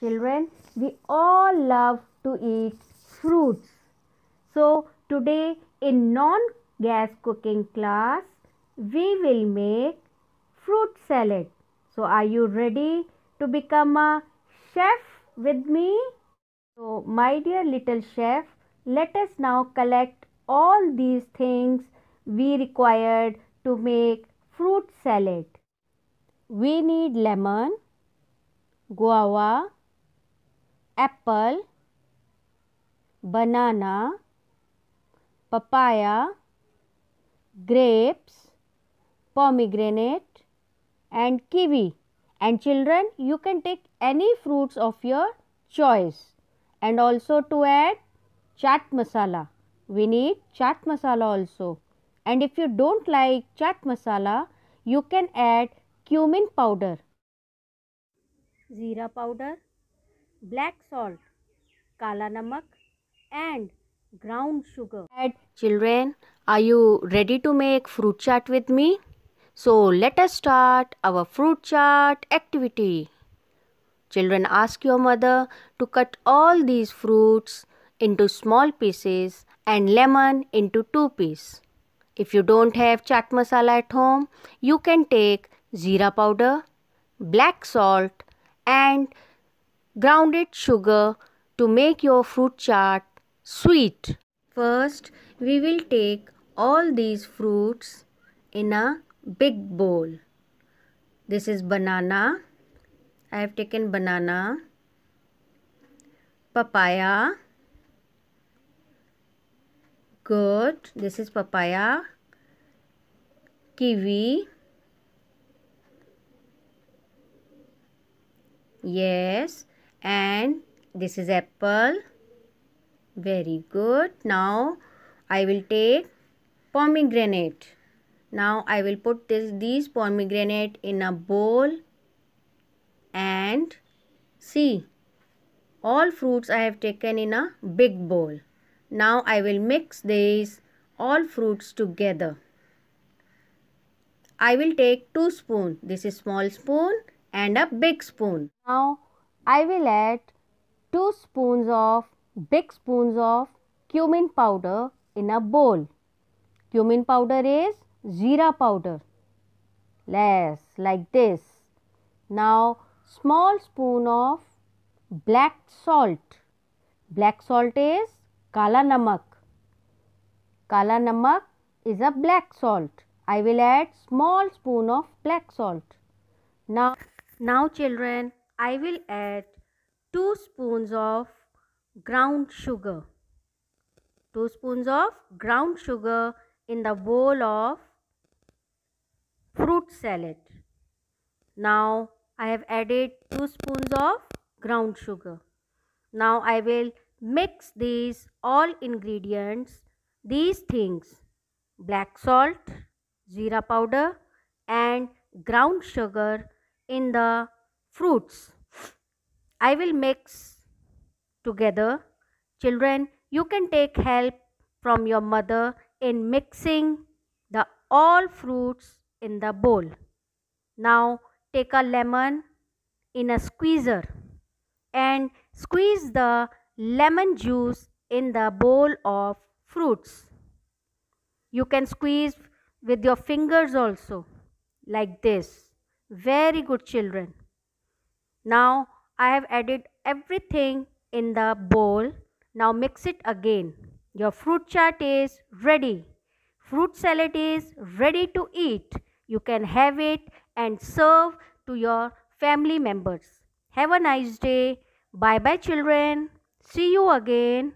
Children, we all love to eat fruits. So, today in non-gas cooking class, we will make fruit salad. So, are you ready to become a chef with me? So, my dear little chef, let us now collect all these things we required to make fruit salad. We need lemon, guava, apple, banana, papaya, grapes, pomegranate and kiwi. And children, you can take any fruits of your choice. And also to add chaat masala. We need chaat masala also. And if you don't like chaat masala, you can add cumin powder, zira powder, black salt, kala namak and ground sugar. Children, are you ready to make fruit chaat with me? So let us start our fruit chaat activity. Children ask your mother to cut all these fruits into small pieces and lemon into two pieces. If you don't have chaat masala at home, you can take zira powder, black salt and grounded sugar to make your fruit chaat sweet. First, we will take all these fruits in a big bowl. This is banana. I have taken banana, papaya. Good. This is papaya, kiwi. Yes and this is apple. Very good. Now I will take pomegranate. Now I will put this these pomegranate in a bowl and see. All fruits I have taken in a big bowl. Now I will mix these all fruits together. I will take two spoon. This is small spoon and a big spoon. Now I will add 2 spoons of big spoons of cumin powder in a bowl. Cumin powder is zira powder. Less like this. Now small spoon of black salt. Black salt is kala namak. Kala namak is a black salt. I will add small spoon of black salt. Now, now children, I will add 2 spoons of ground sugar. 2 spoons of ground sugar in the bowl of fruit salad. Now I have added 2 spoons of ground sugar. Now I will mix these all ingredients, these things, black salt, zira powder and ground sugar in the fruits. I will mix together. Children, you can take help from your mother in mixing the all fruits in the bowl. Now take a lemon in a squeezer and squeeze the lemon juice in the bowl of fruits. You can squeeze with your fingers also like this. Very good children. Now I have added everything in the bowl. Now mix it again. Your fruit chaat is ready. Fruit salad is ready to eat. You can have it and serve to your family members. Have a nice day. Bye bye children. See you again.